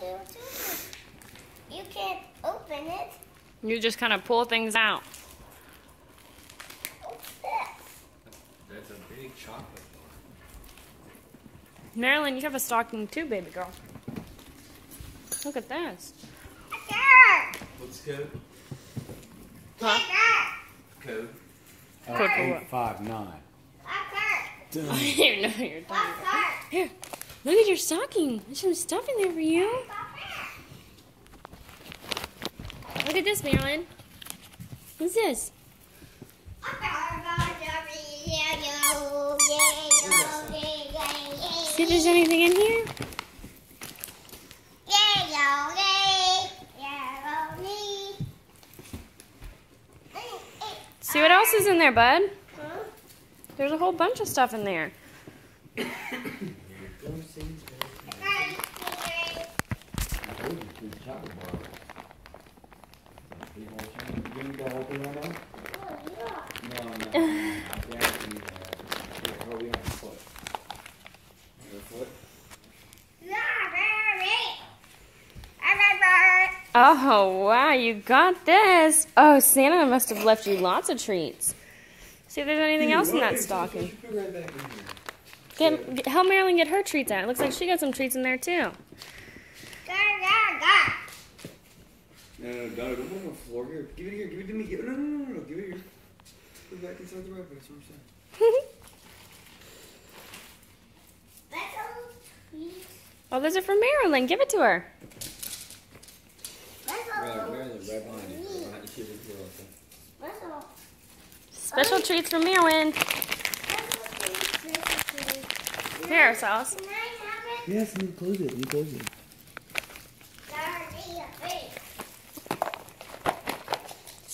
too, too. You can't open it. You just kind of pull things out. What's this? That's a big chocolate bar. Marilyn, you have a stocking too, baby girl. Look at this. There. What's the code? Huh? Code. Code for what? Eight five nine. I don't even know what you're talking about. Here, look at your stocking. There's some stuff in there for you. Look at this, Marilyn. What's this? See if there's anything in here. See what else is in there, bud. There's a whole bunch of stuff in there. I told you, it's a chocolate bar. You want some? You need the whole thing right now? No, no. Yeah, you, uh, here, hold it on your foot. Your foot? Oh, wow, you got this. Oh, Santa must have left you lots of treats. See if there's anything else in that stocking. Put right back in here. Get, get, help Marilyn get her treats out. It looks like she got some treats in there, too. No, no, no, don't, don't put it on the floor. Here, give it here, give it to me. Give it, no, no, no, no, no, give it here. Put it back inside the wrapper, that's what I'm saying. oh, those are for Marilyn. Give it to her. Marilyn, Marilyn, right behind you. Right behind you. Keep it. Special treats for Marilyn. Here, sauce. Yes, you close it, you close it.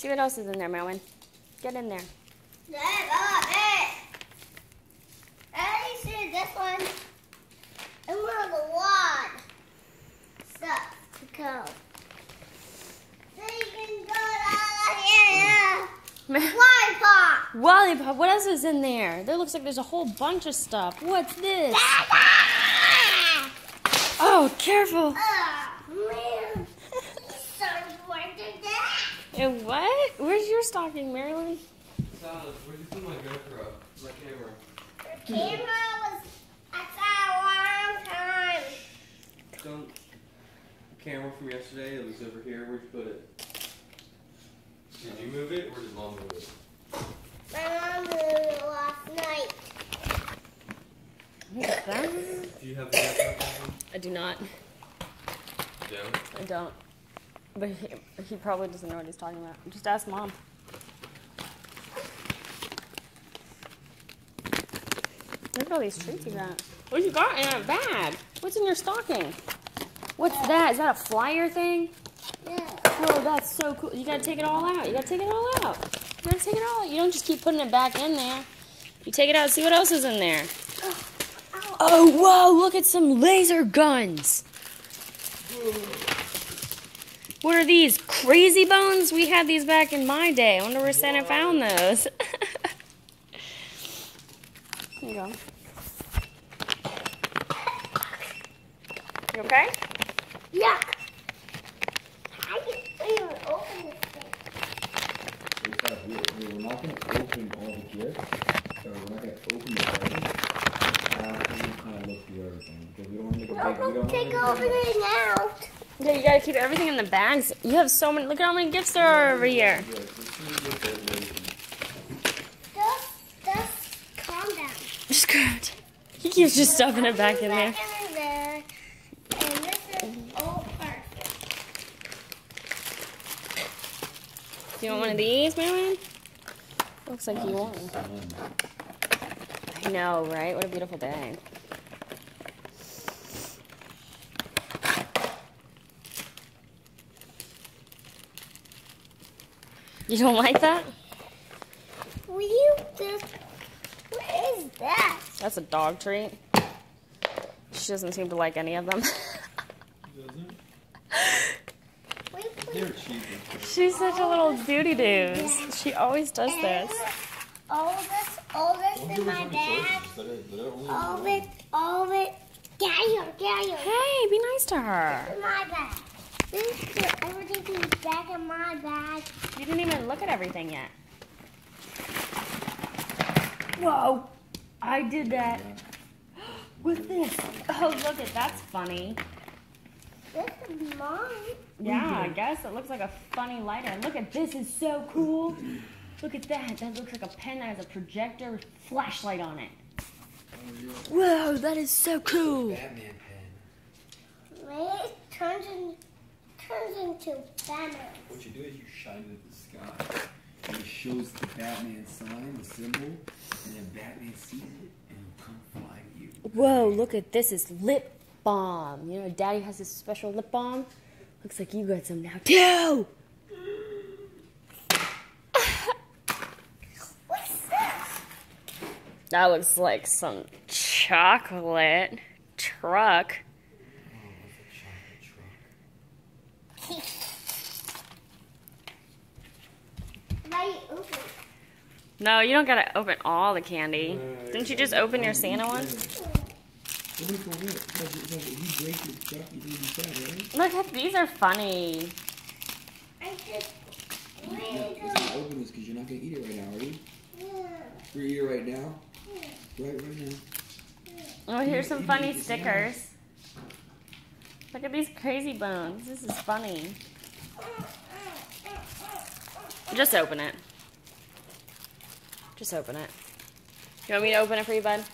See what else is in there, Marilyn. Get in there. This one. And one of the wad stuff to go. So you can go here. Hmm. Lollipop. Lollipop. What else is in there? There looks like there's a whole bunch of stuff. What's this? Oh, careful. Oh, man. so important that. And what? Where's your stocking, Marilyn? Silas, where'd you put my GoPro? My camera. The camera was outside one time. Don't. Camera from yesterday, it was over here. Where'd you put it? Did you move it or did mom move it? My mom moved it last night. What's that? Do you have the GoPro? I do not. You don't? I don't. But he, he probably doesn't know what he's talking about. Just ask mom. Look at all these treats you got. What you got in that bag? What's in your stocking? What's that? Is that a flyer thing? Yeah. Oh, that's so cool. You gotta take it all out. You gotta take it all out. You gotta take it all out. You don't just keep putting it back in there. You take it out, see what else is in there. Oh, whoa, oh, look at some laser guns. What are these? Crazy bones? We had these back in my day. I wonder where Santa found those. Here you go. You okay? Yuck. How do you even open this thing? It's like, we, we- we're not gonna open all the gifts, so we're not gonna open the presents. After we kind of look through everything, because we don't wanna make a big, we don't wanna Take over big it now. Yeah, you gotta keep everything in the bags. You have so many. Look at how many gifts there are over here. Yeah, as soon as we get there, we'll- Just, just calm down. Just good. He keeps just stuffing it back in there. Back in there. And this is all perfect. Do you want one of these, Marilyn? Looks like you want one. I know, right? What a beautiful day. You don't like that? Will you just, what is that? That's a dog treat. She doesn't seem to like any of them. We put They're. She's such a little duty doos. She always does this. all this, all this in my bag. All of it, all of it Daddy, Daddy, Hey, be nice to her. my bag. This is everything back in my bag. You didn't even look at everything yet. Whoa! I did that with this. Oh, look at that's funny. This is mine. Yeah, I guess it looks like a funny lighter. And look at this, is so cool. Look at that. That looks like a pen that has a projector flashlight on it. Whoa, that is so cool. Batman pen. Right? It turns in, turns into Batman. What you do is you shine it at the sky. And it shows the Batman sign, the symbol, and then Batman sees it and he'll come fly to you. Whoa, look at this. It's lip balm. You know, Daddy has this special lip balm. Looks like you got some now too. What's this? That looks like some chocolate truck. Oh, it's a chocolate truck. Right open. No, you don't gotta open all the candy. Uh, Didn't you just open your Santa one? What is going on? Because if you break your truck, you're gonna be sad, right? Look at these are funny. I just You're wait not gonna open this because you're not gonna eat it right now, are you? You're gonna eat it right now? Right, right now. Oh, here's some funny stickers. Look at these crazy bones. This is funny. Just open it. Just open it. You want me to open it for you, bud?